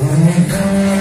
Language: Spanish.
Nunca